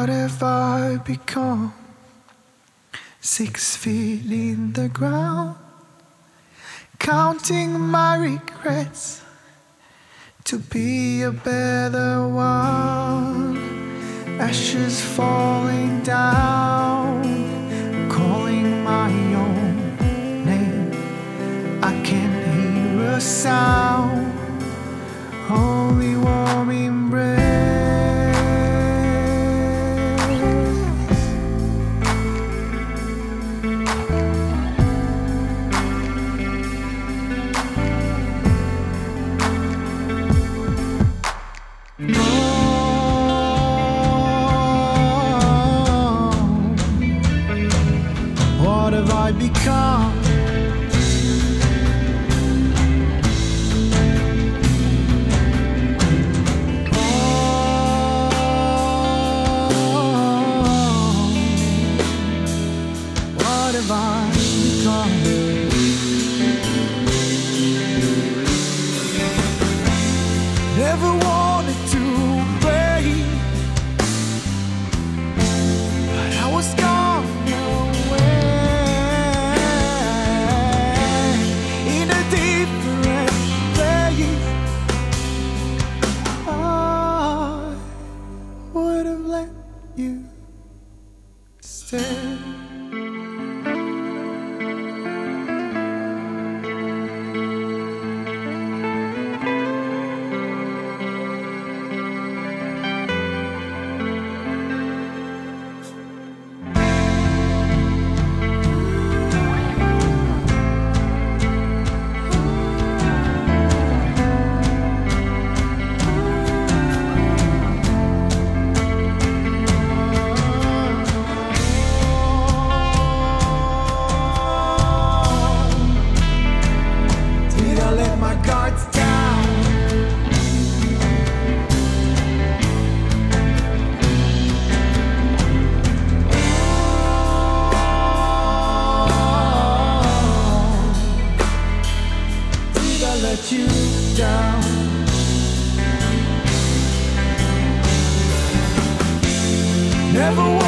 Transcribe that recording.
What have I become? Six feet in the ground, counting my regrets to be a better one. Ashes falling down, calling my own name. I can't hear a sound, Never